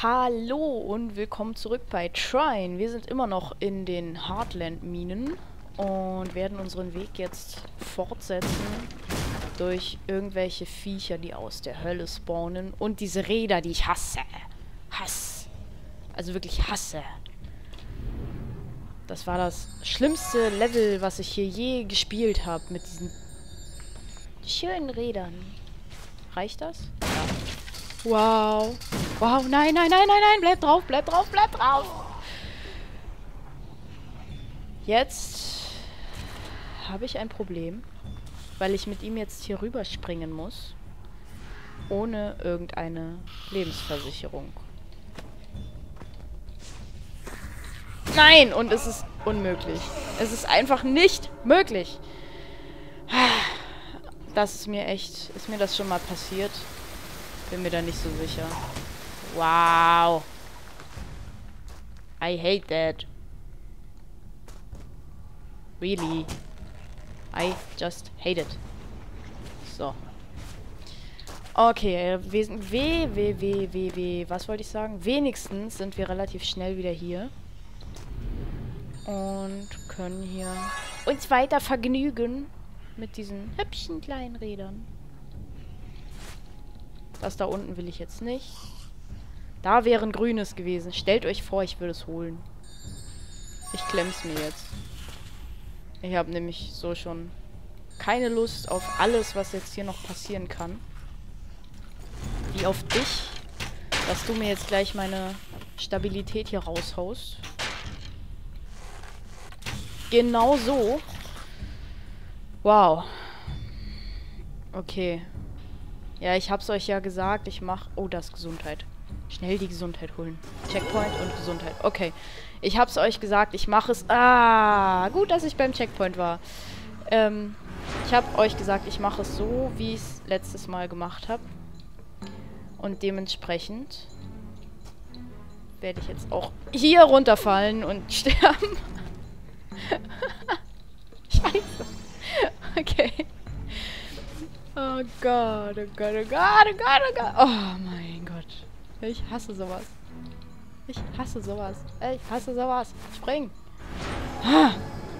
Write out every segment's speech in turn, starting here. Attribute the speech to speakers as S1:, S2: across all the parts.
S1: Hallo und willkommen zurück bei Trine. Wir sind immer noch in den Heartland-Minen und werden unseren Weg jetzt fortsetzen durch irgendwelche Viecher, die aus der Hölle spawnen und diese Räder, die ich hasse. Hass. Also wirklich hasse. Das war das schlimmste Level, was ich hier je gespielt habe mit diesen schönen Rädern. Reicht das? Ja. Wow. Wow, nein, nein, nein, nein, nein. Bleib drauf, bleib drauf, bleib drauf. Jetzt habe ich ein Problem, weil ich mit ihm jetzt hier rüberspringen muss. Ohne irgendeine Lebensversicherung. Nein! Und es ist unmöglich. Es ist einfach nicht möglich. Das ist mir echt... Ist mir das schon mal passiert? Bin mir da nicht so sicher. Wow. I hate that. Really. I just hate it. So. Okay, w, w, w, w, w, was wollte ich sagen? Wenigstens sind wir relativ schnell wieder hier. Und können hier uns weiter vergnügen mit diesen hübschen kleinen Rädern. Das da unten will ich jetzt nicht. Da wäre ein grünes gewesen. Stellt euch vor, ich würde es holen. Ich klemm's mir jetzt. Ich habe nämlich so schon keine Lust auf alles, was jetzt hier noch passieren kann. Wie auf dich. Dass du mir jetzt gleich meine Stabilität hier raushaust. Genau so. Wow. Okay. Ja, ich hab's euch ja gesagt. Ich mach... Oh, das ist Gesundheit. Schnell die Gesundheit holen. Checkpoint und Gesundheit. Okay. Ich hab's euch gesagt. Ich mache es... Ah, gut, dass ich beim Checkpoint war. Ähm, ich hab euch gesagt, ich mache es so, wie ich es letztes Mal gemacht habe. Und dementsprechend werde ich jetzt auch hier runterfallen und sterben. Scheiße. Okay. Oh Gott, oh Gott, oh Gott, oh Gott, oh Gott. Oh mein Gott. Ich hasse sowas. Ich hasse sowas. Ich hasse sowas. Spring.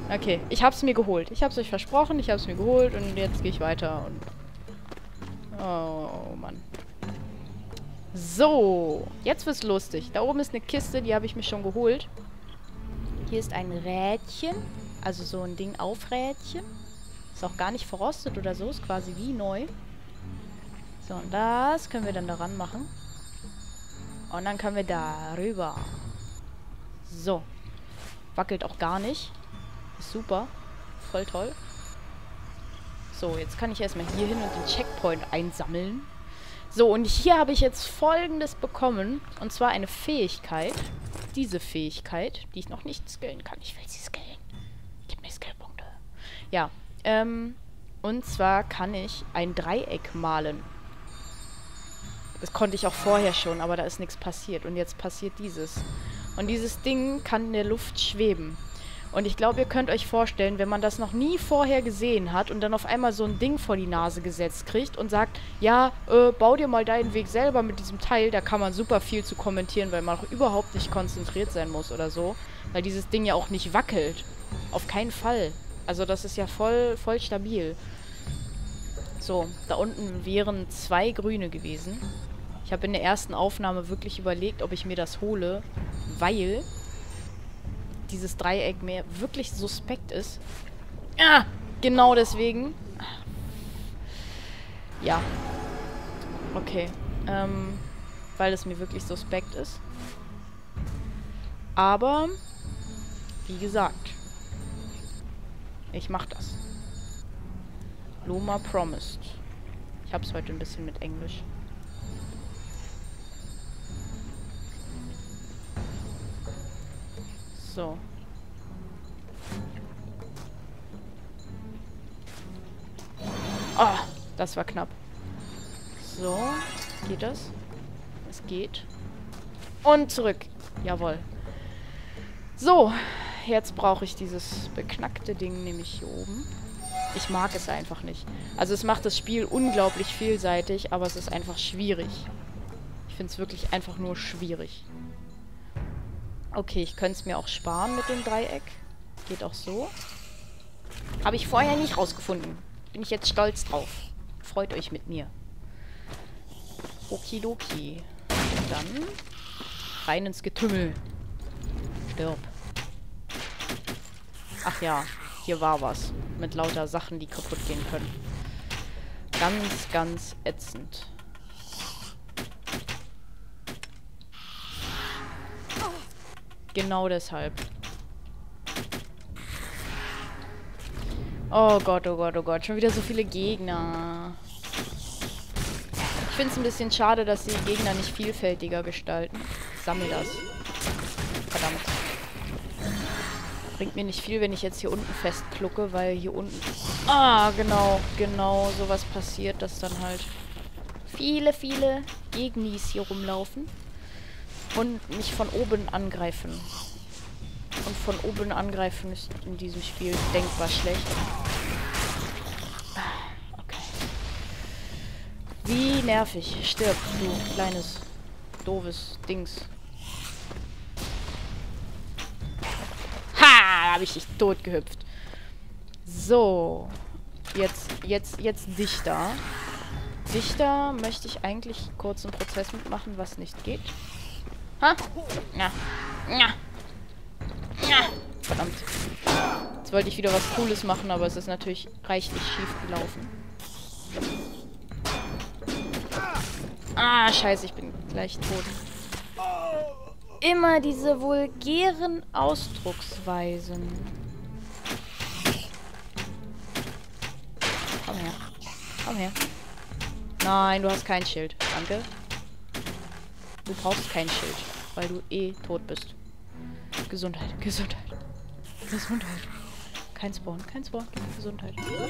S1: Okay, ich hab's mir geholt. Ich hab's euch versprochen, ich hab's mir geholt und jetzt gehe ich weiter und... Oh, Mann. So, jetzt wird's lustig. Da oben ist eine Kiste, die habe ich mir schon geholt. Hier ist ein Rädchen. Also so ein Ding auf Rädchen. Ist auch gar nicht verrostet oder so. Ist quasi wie neu. So, und das können wir dann daran machen. Und dann können wir da rüber. So. Wackelt auch gar nicht. Ist super. Voll toll. So, jetzt kann ich erstmal hier hin und den Checkpoint einsammeln. So, und hier habe ich jetzt Folgendes bekommen. Und zwar eine Fähigkeit. Diese Fähigkeit, die ich noch nicht skillen kann. Ich will sie skillen. Gib mir Skillpunkte. Ja, ähm, und zwar kann ich ein Dreieck malen. Das konnte ich auch vorher schon, aber da ist nichts passiert. Und jetzt passiert dieses. Und dieses Ding kann in der Luft schweben. Und ich glaube, ihr könnt euch vorstellen, wenn man das noch nie vorher gesehen hat und dann auf einmal so ein Ding vor die Nase gesetzt kriegt und sagt, ja, äh, bau dir mal deinen Weg selber mit diesem Teil, da kann man super viel zu kommentieren, weil man auch überhaupt nicht konzentriert sein muss oder so. Weil dieses Ding ja auch nicht wackelt. Auf keinen Fall. Also das ist ja voll, voll stabil. So, da unten wären zwei grüne gewesen. Ich habe in der ersten Aufnahme wirklich überlegt, ob ich mir das hole, weil dieses Dreieck mir wirklich suspekt ist. Ah, genau deswegen. Ja. Okay. Ähm, weil es mir wirklich suspekt ist. Aber, wie gesagt, ich mach das. Loma promised. Ich hab's heute ein bisschen mit Englisch. So. Ah, das war knapp. So, geht das? Es geht. Und zurück. Jawohl. So, jetzt brauche ich dieses beknackte Ding nämlich hier oben. Ich mag es einfach nicht. Also es macht das Spiel unglaublich vielseitig, aber es ist einfach schwierig. Ich finde es wirklich einfach nur schwierig. Okay, ich könnte es mir auch sparen mit dem Dreieck. Geht auch so. Habe ich vorher nicht rausgefunden. Bin ich jetzt stolz drauf. Freut euch mit mir. Okidoki. Dann rein ins Getümmel. Stirb. Ach ja, hier war was. Mit lauter Sachen, die kaputt gehen können. Ganz, ganz ätzend. Genau deshalb. Oh Gott, oh Gott, oh Gott. Schon wieder so viele Gegner. Ich finde es ein bisschen schade, dass die Gegner nicht vielfältiger gestalten. Sammel das. Verdammt. Bringt mir nicht viel, wenn ich jetzt hier unten festklucke, weil hier unten... Ah, genau, genau, sowas passiert, dass dann halt viele, viele Gegnis hier rumlaufen und mich von oben angreifen. Und von oben angreifen ist in diesem Spiel denkbar schlecht. Ah, okay. Wie nervig. Stirb, du kleines, doofes Dings. Habe ich dich tot gehüpft. So. Jetzt, jetzt, jetzt dichter. Dichter möchte ich eigentlich kurz einen Prozess mitmachen, was nicht geht. Ha? Ja. Ja. Ja. Verdammt. Jetzt wollte ich wieder was Cooles machen, aber es ist natürlich reichlich schief gelaufen. Ah, scheiße, ich bin gleich tot. Immer diese vulgären Ausdrucksweisen. Komm her. Komm her. Nein, du hast kein Schild. Danke. Du brauchst kein Schild, weil du eh tot bist. Gesundheit, Gesundheit. Gesundheit. Kein Spawn, kein Spawn. Gesundheit. Gesundheit.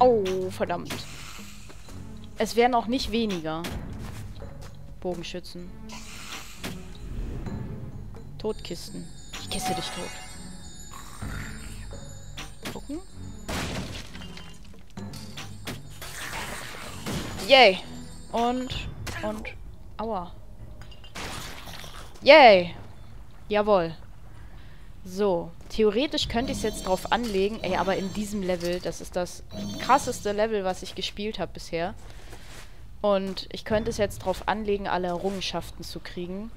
S1: Oh, verdammt. Es werden auch nicht weniger. Bogenschützen. Todkisten. Ich kiste dich tot. Gucken. Yay. Und, und, aua. Yay. Jawohl. So, theoretisch könnte ich es jetzt drauf anlegen, ey, aber in diesem Level, das ist das krasseste Level, was ich gespielt habe bisher. Und ich könnte es jetzt drauf anlegen, alle Errungenschaften zu kriegen.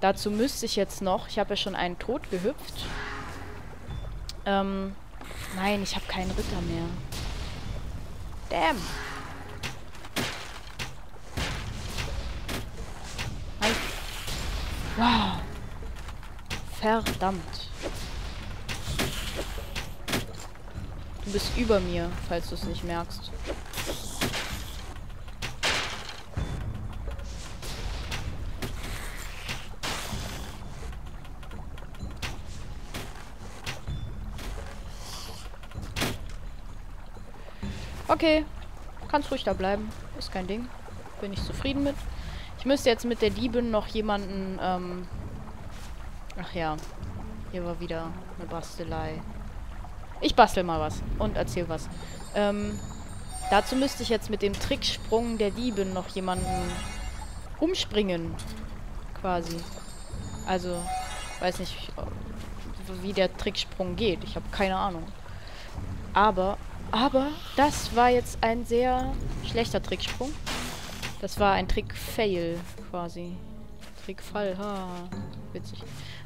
S1: Dazu müsste ich jetzt noch, ich habe ja schon einen Tod gehüpft. Ähm, nein, ich habe keinen Ritter mehr. Damn. Wow. Verdammt. Du bist über mir, falls du es nicht merkst. Okay. Kannst ruhig da bleiben. Ist kein Ding. Bin ich zufrieden mit. Ich müsste jetzt mit der Diebin noch jemanden, ähm... Ach ja. Hier war wieder eine Bastelei. Ich bastel mal was und erzähl was. Ähm, dazu müsste ich jetzt mit dem Tricksprung der Diebin noch jemanden umspringen. Quasi. Also, weiß nicht, wie der Tricksprung geht. Ich habe keine Ahnung. Aber, aber, das war jetzt ein sehr schlechter Tricksprung. Das war ein Trick-Fail quasi. Trick-Fall, ha. Witzig.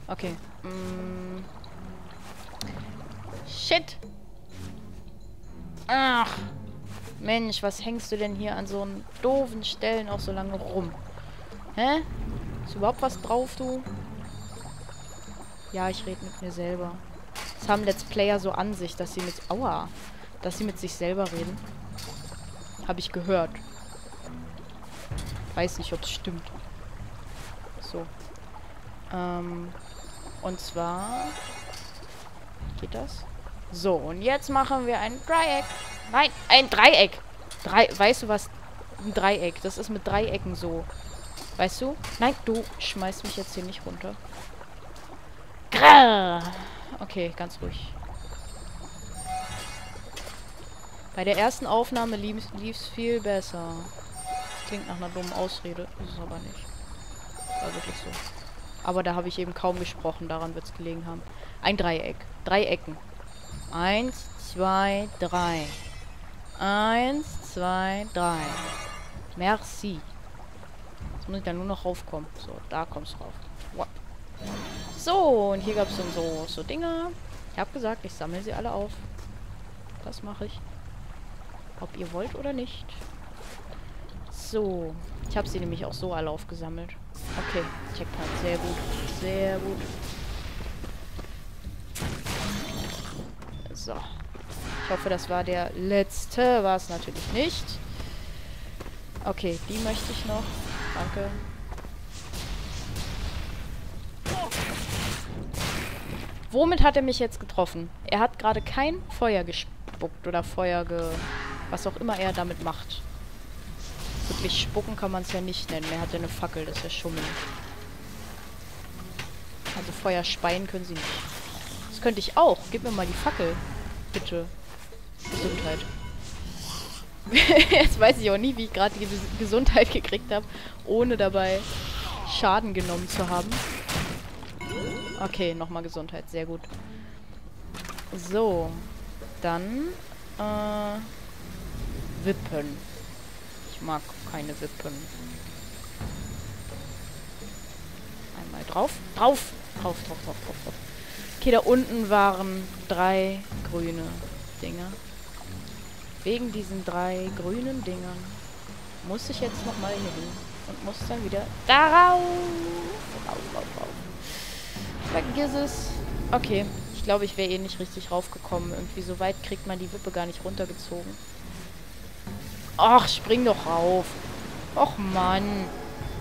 S1: Okay. Mm. Shit! Ach! Mensch, was hängst du denn hier an so doofen Stellen auch so lange rum? Hä? Ist überhaupt was drauf, du? Ja, ich rede mit mir selber. Das haben Let's Player so an sich, dass sie mit... Aua! Dass sie mit sich selber reden. Habe ich gehört weiß nicht, ob es stimmt. So. Ähm, und zwar... Geht das? So, und jetzt machen wir ein Dreieck. Nein, ein Dreieck. Drei, weißt du was? Ein Dreieck. Das ist mit Dreiecken so. Weißt du? Nein, du schmeißt mich jetzt hier nicht runter. Grrr. Okay, ganz ruhig. Bei der ersten Aufnahme lief es viel besser. Klingt nach einer dummen Ausrede. Ist es aber nicht. War wirklich so. Aber da habe ich eben kaum gesprochen. Daran wird es gelegen haben. Ein Dreieck. Drei Ecken. Eins, zwei, drei. Eins, zwei, drei. Merci. Jetzt muss ich da nur noch raufkommen. So, da kommst du rauf. What? So, und hier gab es dann so, so Dinger. Ich habe gesagt, ich sammle sie alle auf. Das mache ich. Ob ihr wollt oder nicht. So. Ich habe sie nämlich auch so alle aufgesammelt. Okay, Checkpoint. Sehr gut. Sehr gut. So. Ich hoffe, das war der letzte. War es natürlich nicht. Okay, die möchte ich noch. Danke. Womit hat er mich jetzt getroffen? Er hat gerade kein Feuer gespuckt oder Feuer ge... Was auch immer er damit macht. Wirklich spucken kann man es ja nicht nennen. Er hat ja eine Fackel, das ist ja schummelig. Also Feuer speien können sie nicht. Das könnte ich auch. Gib mir mal die Fackel. Bitte. Gesundheit. Jetzt weiß ich auch nie, wie ich gerade die Gesundheit gekriegt habe, ohne dabei Schaden genommen zu haben. Okay, nochmal Gesundheit. Sehr gut. So. Dann, äh, Wippen. Ich mag keine Wippen. Einmal drauf. Drauf! Drauf, drauf, drauf, drauf, drauf. Okay, da unten waren drei grüne Dinge. Wegen diesen drei grünen Dingern muss ich jetzt nochmal hin und muss dann wieder darauf. Rauf, rauf, rauf. Vergiss es. Okay. Ich glaube, ich wäre eh nicht richtig raufgekommen. Irgendwie so weit kriegt man die Wippe gar nicht runtergezogen. Ach, spring doch rauf. Och, Mann.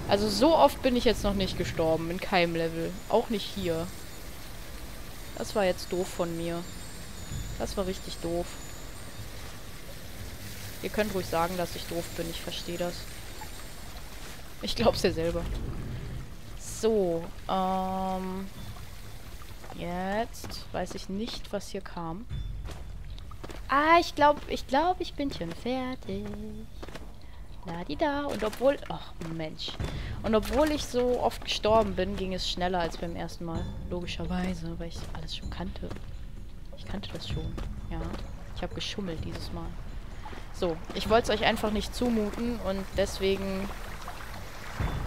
S1: Also so oft bin ich jetzt noch nicht gestorben. In keinem Level. Auch nicht hier. Das war jetzt doof von mir. Das war richtig doof. Ihr könnt ruhig sagen, dass ich doof bin. Ich verstehe das. Ich glaub's ja selber. So, ähm... Jetzt weiß ich nicht, was hier kam. Ah, ich glaube, ich glaube, ich bin schon fertig. da. Und obwohl... Ach, Mensch. Und obwohl ich so oft gestorben bin, ging es schneller als beim ersten Mal. Logischerweise, weil ich alles schon kannte. Ich kannte das schon. Ja. Ich habe geschummelt dieses Mal. So, ich wollte es euch einfach nicht zumuten und deswegen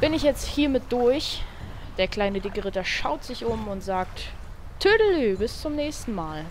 S1: bin ich jetzt hiermit durch. Der kleine dicke Ritter schaut sich um und sagt Tüdelü, bis zum nächsten Mal.